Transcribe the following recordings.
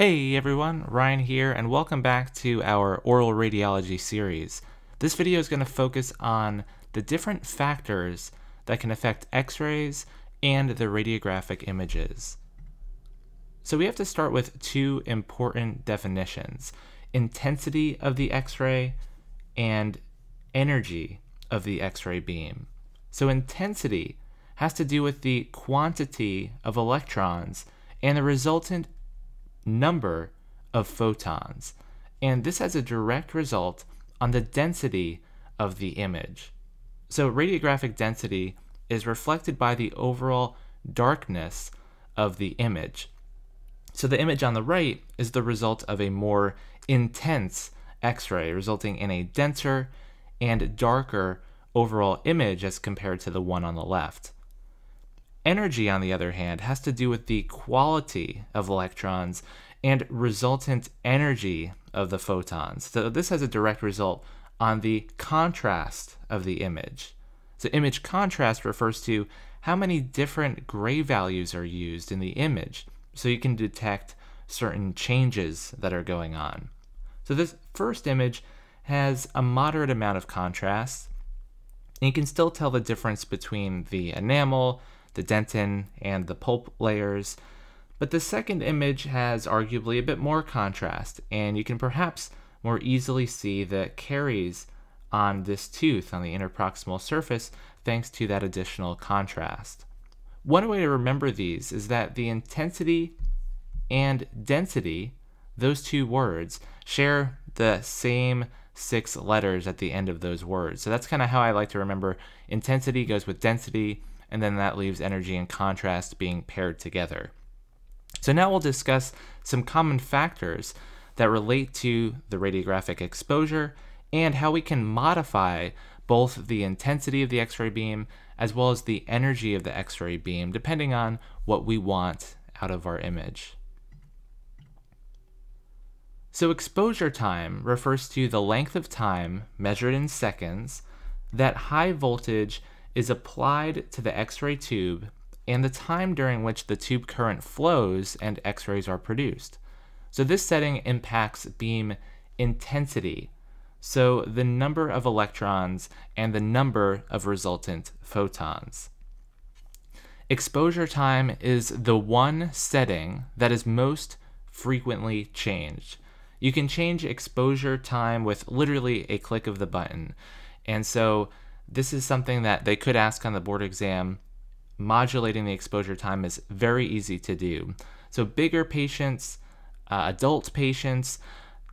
Hey everyone, Ryan here, and welcome back to our oral radiology series. This video is going to focus on the different factors that can affect x-rays and the radiographic images. So we have to start with two important definitions, intensity of the x-ray and energy of the x-ray beam. So intensity has to do with the quantity of electrons and the resultant number of photons. And this has a direct result on the density of the image. So radiographic density is reflected by the overall darkness of the image. So the image on the right is the result of a more intense X-ray, resulting in a denser and darker overall image as compared to the one on the left. Energy, on the other hand, has to do with the quality of electrons and resultant energy of the photons. So this has a direct result on the contrast of the image. So image contrast refers to how many different gray values are used in the image so you can detect certain changes that are going on. So this first image has a moderate amount of contrast. And you can still tell the difference between the enamel, the dentin, and the pulp layers. But the second image has arguably a bit more contrast, and you can perhaps more easily see the caries on this tooth on the interproximal surface thanks to that additional contrast. One way to remember these is that the intensity and density, those two words, share the same six letters at the end of those words. So that's kind of how I like to remember intensity goes with density, and then that leaves energy and contrast being paired together. So now we'll discuss some common factors that relate to the radiographic exposure and how we can modify both the intensity of the X-ray beam as well as the energy of the X-ray beam depending on what we want out of our image. So exposure time refers to the length of time measured in seconds that high voltage is applied to the X-ray tube and the time during which the tube current flows and X-rays are produced. So this setting impacts beam intensity, so the number of electrons and the number of resultant photons. Exposure time is the one setting that is most frequently changed. You can change exposure time with literally a click of the button. And so this is something that they could ask on the board exam. Modulating the exposure time is very easy to do. So bigger patients, uh, adult patients,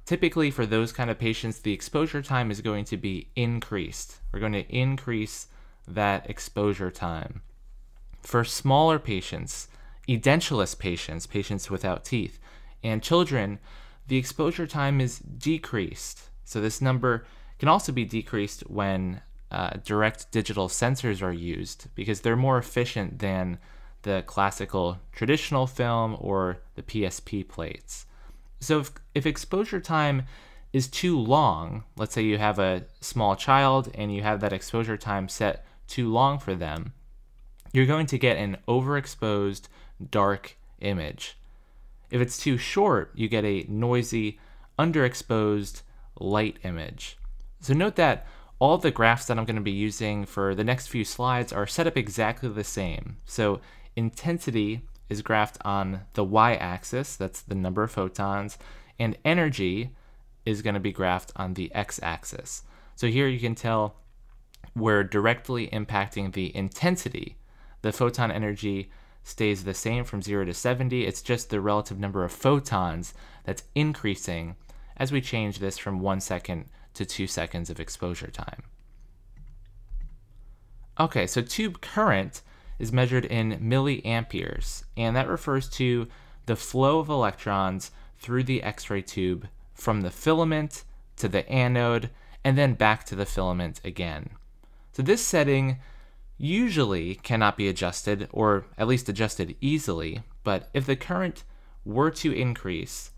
typically for those kind of patients, the exposure time is going to be increased. We're going to increase that exposure time. For smaller patients, edentulous patients, patients without teeth, and children, the exposure time is decreased. So this number can also be decreased when uh, direct digital sensors are used because they're more efficient than the classical traditional film or the PSP plates. So if, if exposure time is too long, let's say you have a small child and you have that exposure time set too long for them, you're going to get an overexposed dark image. If it's too short, you get a noisy, underexposed light image. So note that all the graphs that I'm going to be using for the next few slides are set up exactly the same. So intensity is graphed on the y-axis, that's the number of photons, and energy is going to be graphed on the x-axis. So here you can tell we're directly impacting the intensity. The photon energy stays the same from 0 to 70. It's just the relative number of photons that's increasing as we change this from 1 second to 2 seconds of exposure time. Okay, so tube current is measured in milliamperes, and that refers to the flow of electrons through the X-ray tube from the filament to the anode and then back to the filament again. So this setting usually cannot be adjusted, or at least adjusted easily, but if the current were to increase,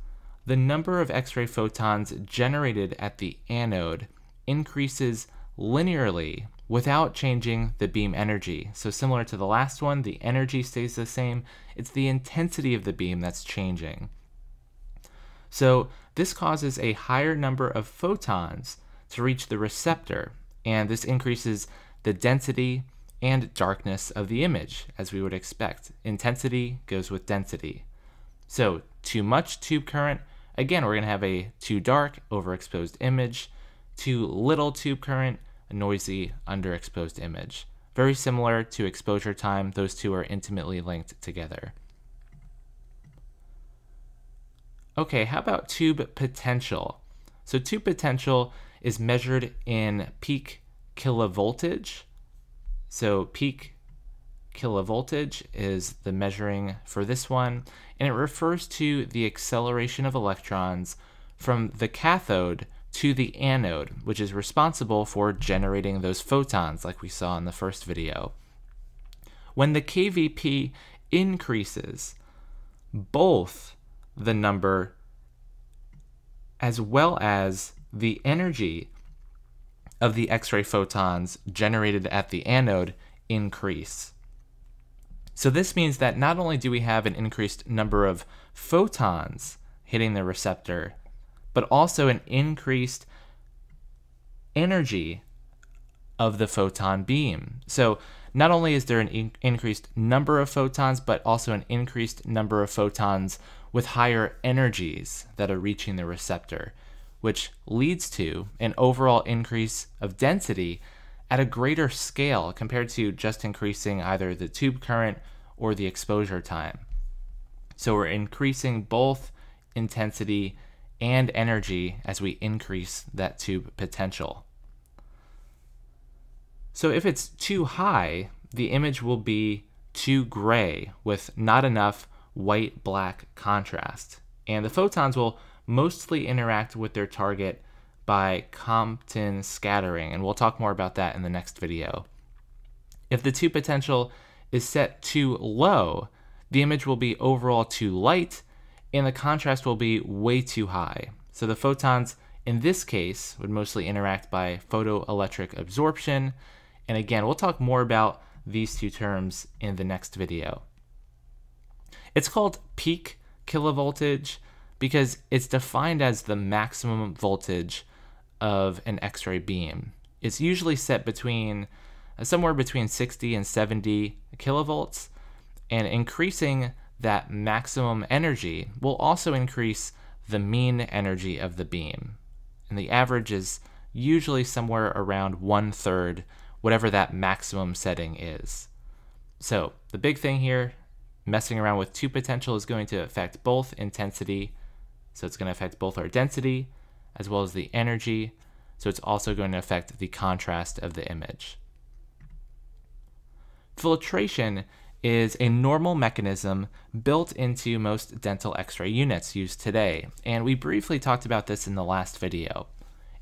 the number of X-ray photons generated at the anode increases linearly without changing the beam energy. So similar to the last one, the energy stays the same. It's the intensity of the beam that's changing. So this causes a higher number of photons to reach the receptor, and this increases the density and darkness of the image, as we would expect. Intensity goes with density. So too much tube current, again, we're going to have a too dark, overexposed image. Too little tube current, a noisy, underexposed image. Very similar to exposure time, those two are intimately linked together. Okay, how about tube potential? So tube potential is measured in peak kilovoltage. So peak kilovoltage is the measuring for this one, and it refers to the acceleration of electrons from the cathode to the anode, which is responsible for generating those photons like we saw in the first video. When the KVP increases, both the number as well as the energy of the X-ray photons generated at the anode increase. So this means that not only do we have an increased number of photons hitting the receptor, but also an increased energy of the photon beam. So not only is there an in increased number of photons, but also an increased number of photons with higher energies that are reaching the receptor, which leads to an overall increase of density at a greater scale compared to just increasing either the tube current or the exposure time. So we're increasing both intensity and energy as we increase that tube potential. So if it's too high, the image will be too gray with not enough white-black contrast. And the photons will mostly interact with their target by Compton scattering, and we'll talk more about that in the next video. If the tube potential is set too low, the image will be overall too light and the contrast will be way too high. So the photons in this case would mostly interact by photoelectric absorption. And again, we'll talk more about these two terms in the next video. It's called peak kilovoltage because it's defined as the maximum voltage of an X-ray beam. It's usually set between uh, somewhere between 60 and 70 kilovolts, and increasing that maximum energy will also increase the mean energy of the beam. And the average is usually somewhere around one third, whatever that maximum setting is. So the big thing here, messing around with tube potential is going to affect both intensity, so it's going to affect both our density as well as the energy, so it's also going to affect the contrast of the image. Filtration is a normal mechanism built into most dental x-ray units used today, and we briefly talked about this in the last video.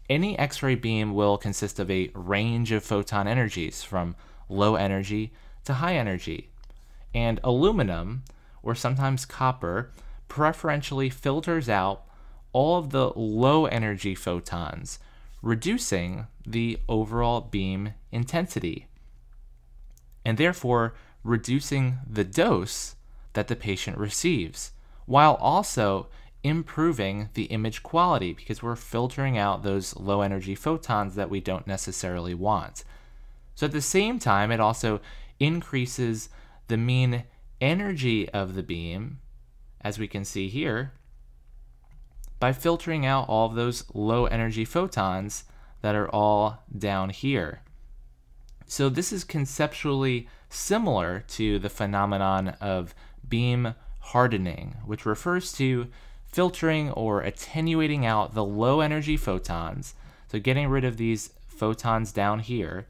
Any x-ray beam will consist of a range of photon energies from low energy to high energy, and aluminum, or sometimes copper, preferentially filters out all of the low energy photons, reducing the overall beam intensity, and therefore reducing the dose that the patient receives, while also improving the image quality because we're filtering out those low energy photons that we don't necessarily want. So at the same time, it also increases the mean energy of the beam, as we can see here, by filtering out all of those low energy photons that are all down here. So this is conceptually similar to the phenomenon of beam hardening, which refers to filtering or attenuating out the low energy photons, so getting rid of these photons down here,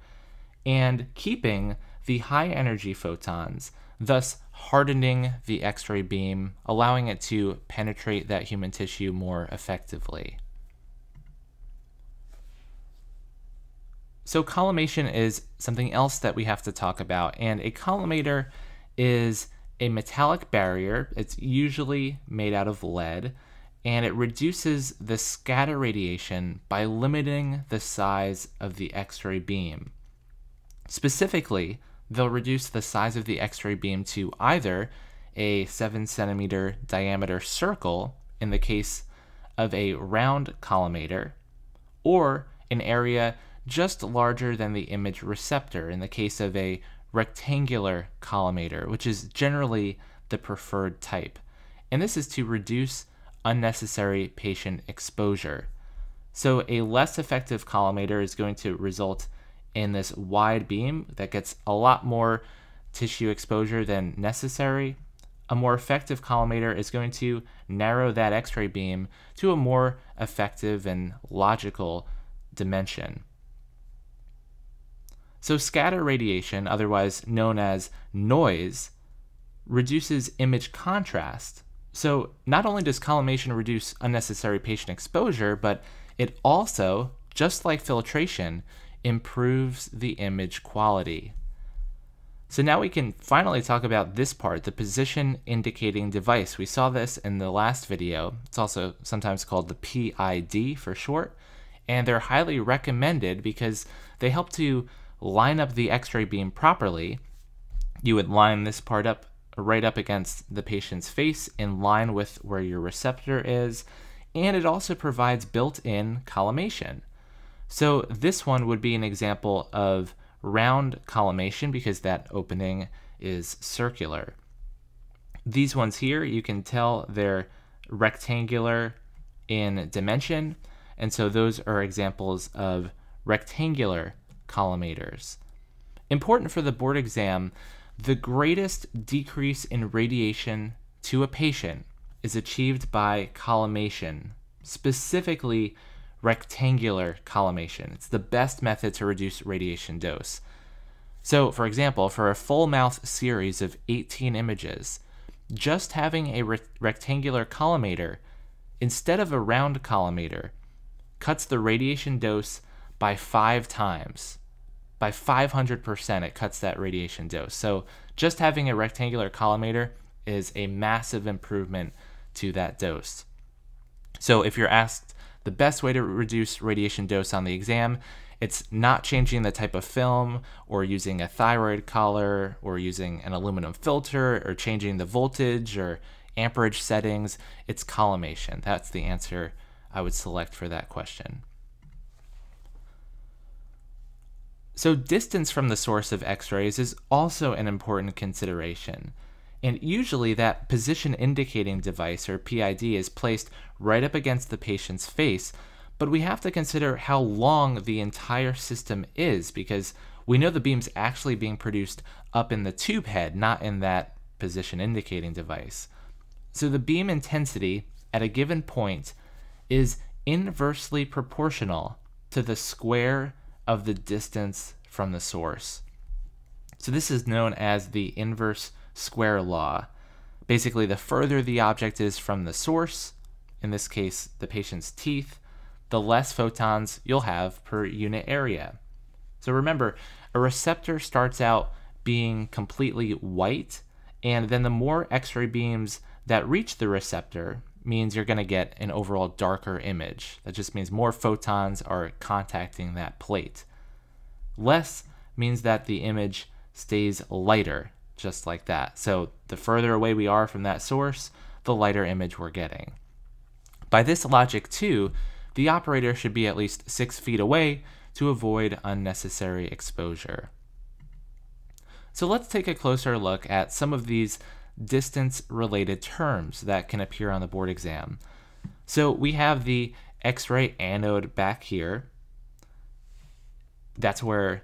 and keeping the high energy photons, thus hardening the X-ray beam, allowing it to penetrate that human tissue more effectively. So collimation is something else that we have to talk about, and a collimator is a metallic barrier. It's usually made out of lead, and it reduces the scatter radiation by limiting the size of the X-ray beam. Specifically, they'll reduce the size of the X-ray beam to either a 7 centimeter diameter circle in the case of a round collimator or an area just larger than the image receptor in the case of a rectangular collimator, which is generally the preferred type. And this is to reduce unnecessary patient exposure. So a less effective collimator is going to result in this wide beam that gets a lot more tissue exposure than necessary. A more effective collimator is going to narrow that x-ray beam to a more effective and logical dimension. So scatter radiation, otherwise known as noise, reduces image contrast. So not only does collimation reduce unnecessary patient exposure, but it also, just like filtration, improves the image quality. So now we can finally talk about this part, the position indicating device. We saw this in the last video. It's also sometimes called the PID for short, and they're highly recommended because they help to line up the x-ray beam properly. You would line this part up right up against the patient's face in line with where your receptor is, and it also provides built-in collimation. So this one would be an example of round collimation because that opening is circular. These ones here, you can tell they're rectangular in dimension, and so those are examples of rectangular collimators. Important for the board exam, the greatest decrease in radiation to a patient is achieved by collimation, specifically rectangular collimation. It's the best method to reduce radiation dose. So, for example, for a full mouth series of 18 images, just having a re rectangular collimator instead of a round collimator cuts the radiation dose by five times. By 500%, it cuts that radiation dose. So, just having a rectangular collimator is a massive improvement to that dose. So, if you're asked the best way to reduce radiation dose on the exam. It's not changing the type of film or using a thyroid collar or using an aluminum filter or changing the voltage or amperage settings. It's collimation. That's the answer I would select for that question. So distance from the source of x-rays is also an important consideration. And usually that position indicating device or PID is placed right up against the patient's face, but we have to consider how long the entire system is because we know the beam's actually being produced up in the tube head, not in that position indicating device. So the beam intensity at a given point is inversely proportional to the square of the distance from the source. So this is known as the inverse square law. Basically, the further the object is from the source, in this case, the patient's teeth, the less photons you'll have per unit area. So remember, a receptor starts out being completely white, and then the more X-ray beams that reach the receptor means you're going to get an overall darker image. That just means more photons are contacting that plate. Less means that the image stays lighter, just like that. So the further away we are from that source, the lighter image we're getting. By this logic too, the operator should be at least six feet away to avoid unnecessary exposure. So let's take a closer look at some of these distance-related terms that can appear on the board exam. So we have the X-ray anode back here. That's where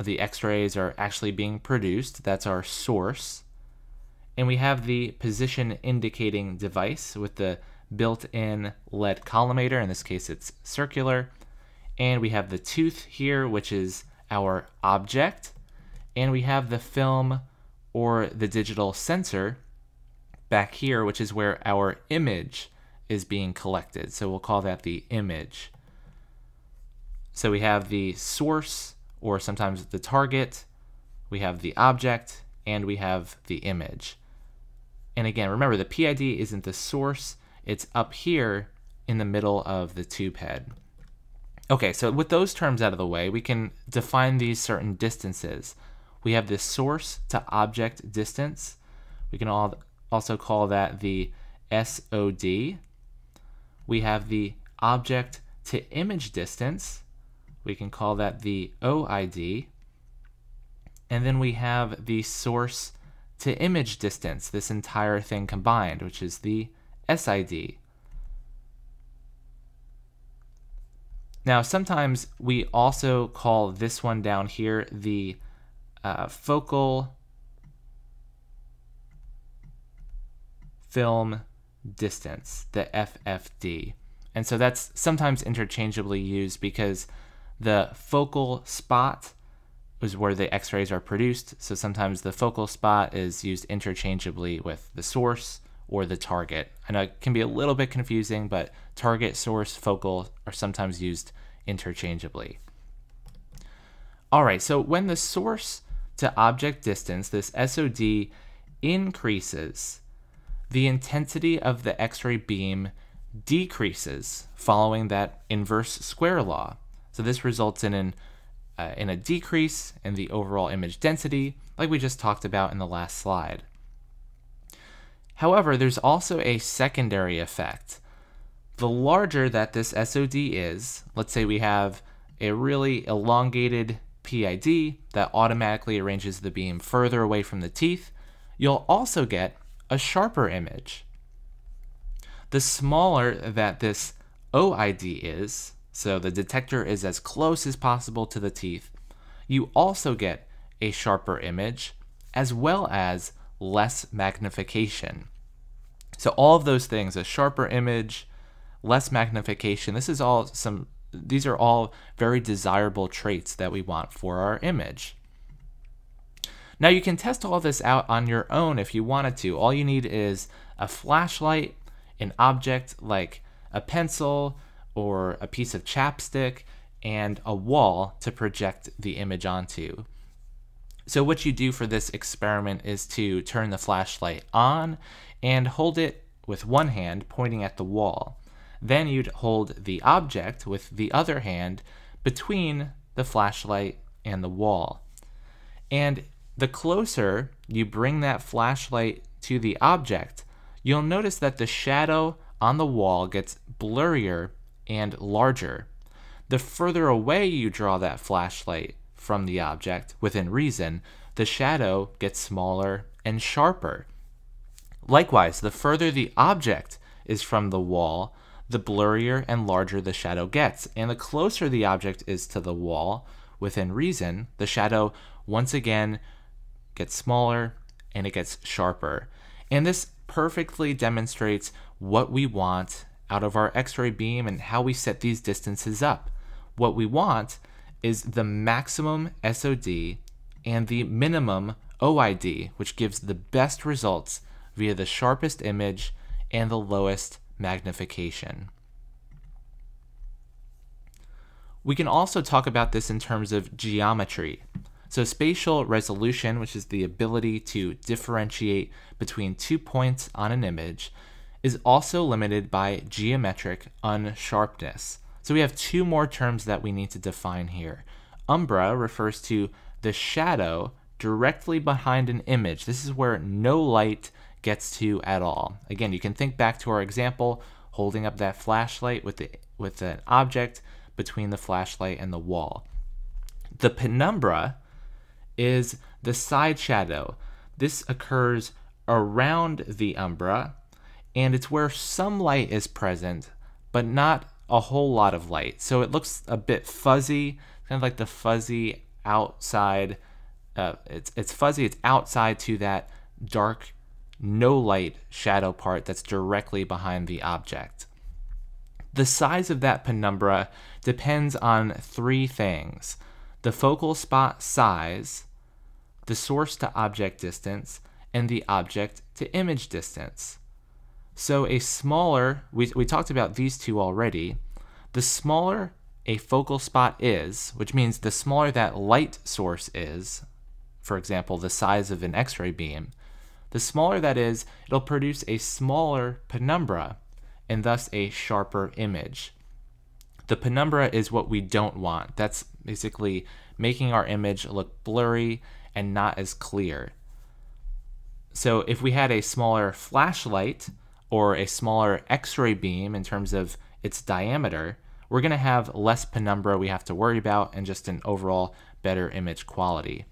the x-rays are actually being produced. That's our source. And we have the position indicating device with the built-in lead collimator. In this case, it's circular. And we have the tooth here, which is our object. And we have the film or the digital sensor back here, which is where our image is being collected. So we'll call that the image. So we have the source or sometimes the target, we have the object, and we have the image. And again, remember the PID isn't the source, it's up here in the middle of the tube head. Okay, so with those terms out of the way, we can define these certain distances. We have the source to object distance. We can all also call that the SOD. we have the object to image distance. We can call that the OID. And then we have the source to image distance, this entire thing combined, which is the SID. Now, sometimes we also call this one down here the uh, focal film distance, the FFD. And so that's sometimes interchangeably used because the focal spot is where the x-rays are produced. So sometimes the focal spot is used interchangeably with the source or the target. I know it can be a little bit confusing, but target, source, focal are sometimes used interchangeably. All right, so when the source to object distance, this SOD, increases, the intensity of the X-ray beam decreases following that inverse square law. So this results in an uh, in a decrease in the overall image density, like we just talked about in the last slide. However, there's also a secondary effect. The larger that this SOD is, let's say we have a really elongated PID that automatically arranges the beam further away from the teeth, you'll also get a sharper image. The smaller that this OID is, so the detector is as close as possible to the teeth, you also get a sharper image as well as less magnification. So all of those things, a sharper image, less magnification, this is all some these are all very desirable traits that we want for our image. Now you can test all this out on your own if you wanted to. All you need is a flashlight, an object like a pencil or a piece of chapstick, and a wall to project the image onto. So what you do for this experiment is to turn the flashlight on and hold it with one hand pointing at the wall. Then you'd hold the object with the other hand between the flashlight and the wall. And the closer you bring that flashlight to the object, you'll notice that the shadow on the wall gets blurrier and larger. The further away you draw that flashlight from the object, within reason, the shadow gets smaller and sharper. Likewise, the further the object is from the wall, the blurrier and larger the shadow gets. And the closer the object is to the wall, within reason, the shadow once again gets smaller and it gets sharper. And this perfectly demonstrates what we want out of our x-ray beam and how we set these distances up. What we want is the maximum SOD and the minimum OID, which gives the best results via the sharpest image and the lowest magnification. We can also talk about this in terms of geometry. So spatial resolution, which is the ability to differentiate between two points on an image, is also limited by geometric unsharpness. So we have two more terms that we need to define here. Umbra refers to the shadow directly behind an image. This is where no light gets to at all. Again, you can think back to our example, holding up that flashlight with, the, with an object between the flashlight and the wall. The penumbra is the side shadow. This occurs around the umbra and it's where some light is present, but not a whole lot of light. So it looks a bit fuzzy, kind of like the fuzzy outside. Uh, it's it's fuzzy. It's outside to that dark, no light shadow part that's directly behind the object. The size of that penumbra depends on three things: the focal spot size, the source to object distance, and the object to image distance. So a smaller, we, we talked about these two already. The smaller a focal spot is, which means the smaller that light source is, for example, the size of an X-ray beam, the smaller that is, it'll produce a smaller penumbra and thus a sharper image. The penumbra is what we don't want. That's basically making our image look blurry and not as clear. So if we had a smaller flashlight, or a smaller X-ray beam in terms of its diameter, we're going to have less penumbra we have to worry about and just an overall better image quality.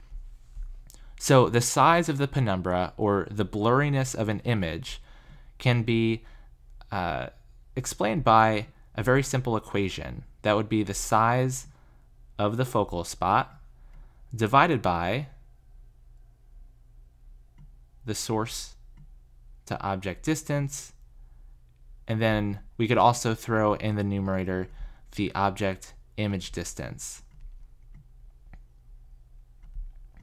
So the size of the penumbra or the blurriness of an image can be uh, explained by a very simple equation. That would be the size of the focal spot divided by the source to object distance. And then we could also throw in the numerator the object image distance.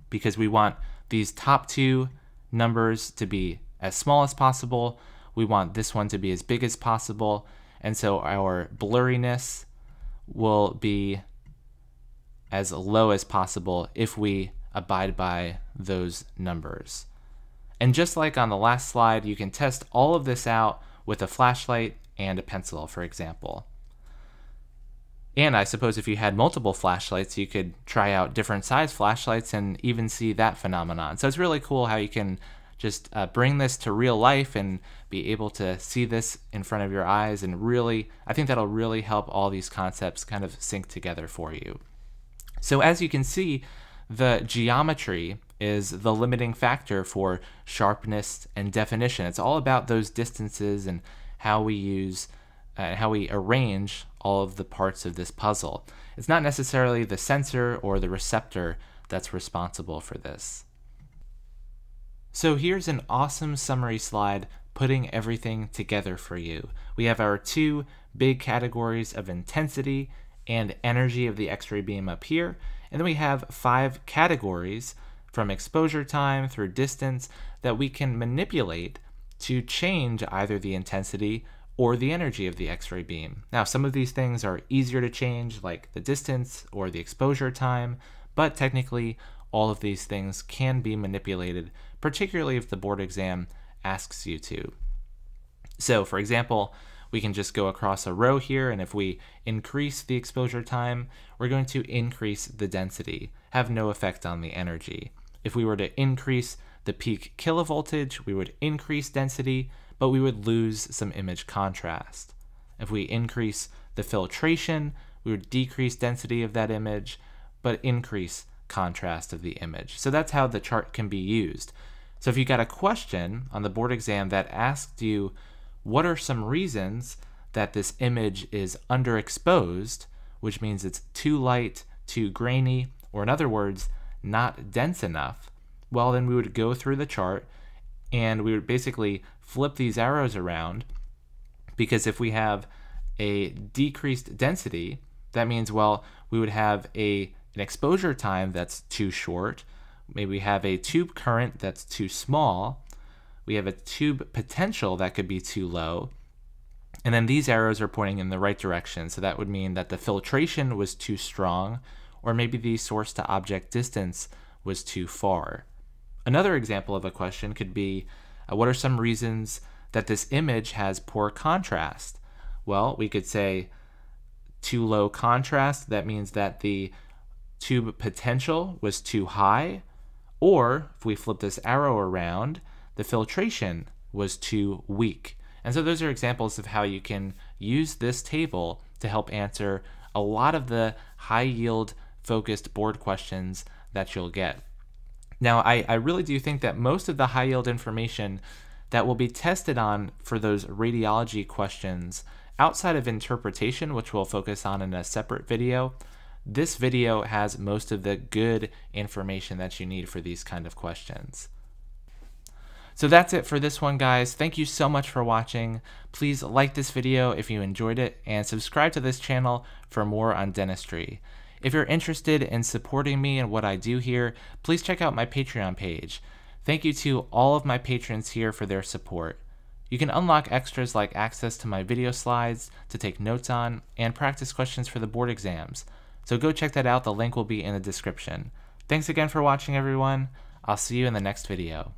Because we want these top two numbers to be as small as possible. We want this one to be as big as possible. And so our blurriness will be as low as possible if we abide by those numbers. And just like on the last slide, you can test all of this out with a flashlight and a pencil, for example. And I suppose if you had multiple flashlights, you could try out different size flashlights and even see that phenomenon. So it's really cool how you can just uh, bring this to real life and be able to see this in front of your eyes and really, I think that'll really help all these concepts kind of sync together for you. So as you can see, the geometry is the limiting factor for sharpness and definition. It's all about those distances and how we use and uh, how we arrange all of the parts of this puzzle. It's not necessarily the sensor or the receptor that's responsible for this. So here's an awesome summary slide putting everything together for you. We have our two big categories of intensity and energy of the X-ray beam up here, and then we have five categories from exposure time through distance that we can manipulate to change either the intensity or the energy of the X-ray beam. Now, some of these things are easier to change, like the distance or the exposure time, but technically all of these things can be manipulated, particularly if the board exam asks you to. So, for example, we can just go across a row here, and if we increase the exposure time, we're going to increase the density, have no effect on the energy. If we were to increase the peak kilovoltage, we would increase density, but we would lose some image contrast. If we increase the filtration, we would decrease density of that image, but increase contrast of the image. So that's how the chart can be used. So if you got a question on the board exam that asked you, what are some reasons that this image is underexposed, which means it's too light, too grainy, or in other words, not dense enough, well, then we would go through the chart and we would basically flip these arrows around because if we have a decreased density, that means, well, we would have a, an exposure time that's too short. Maybe we have a tube current that's too small. We have a tube potential that could be too low. And then these arrows are pointing in the right direction. So that would mean that the filtration was too strong or maybe the source to object distance was too far. Another example of a question could be, uh, what are some reasons that this image has poor contrast? Well, we could say too low contrast, that means that the tube potential was too high, or if we flip this arrow around, the filtration was too weak. And so those are examples of how you can use this table to help answer a lot of the high yield focused board questions that you'll get. Now, I, I really do think that most of the high yield information that will be tested on for those radiology questions outside of interpretation, which we'll focus on in a separate video, this video has most of the good information that you need for these kind of questions. So that's it for this one, guys. Thank you so much for watching. Please like this video if you enjoyed it and subscribe to this channel for more on dentistry. If you're interested in supporting me and what I do here, please check out my Patreon page. Thank you to all of my patrons here for their support. You can unlock extras like access to my video slides to take notes on and practice questions for the board exams. So go check that out, the link will be in the description. Thanks again for watching everyone. I'll see you in the next video.